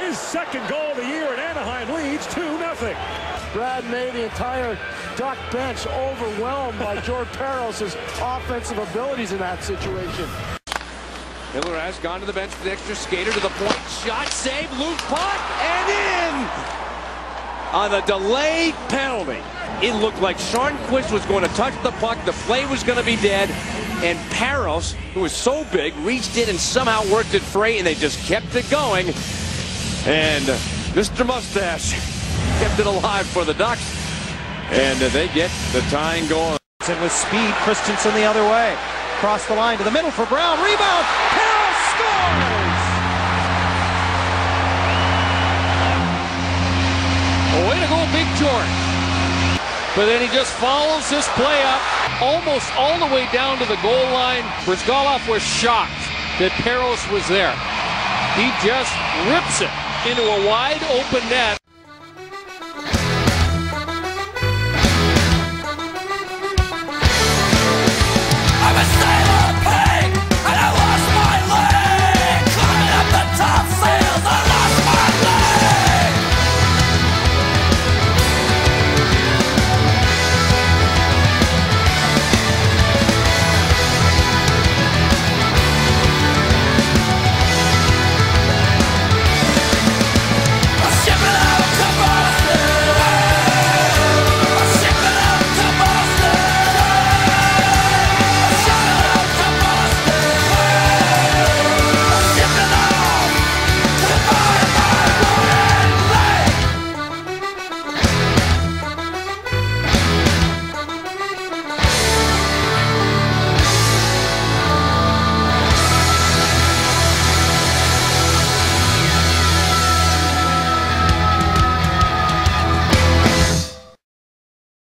His second goal of the year, in Anaheim leads 2-0. Brad made the entire Duck bench, overwhelmed by George Parros' offensive abilities in that situation. Miller has gone to the bench with the extra skater to the point. Shot, save, loose puck, and in! On a delayed penalty. It looked like Sharnquist was going to touch the puck. The play was going to be dead. And Parros, who was so big, reached in and somehow worked it free, and they just kept it going. And Mr. Mustache kept it alive for the Ducks. And they get the tying goal. And with speed, Christensen the other way. Across the line to the middle for Brown. Rebound. Parros scores! Way to go, Big George. But then he just follows this play up almost all the way down to the goal line. Bryzgalov was shocked that Parros was there. He just rips it into a wide open net.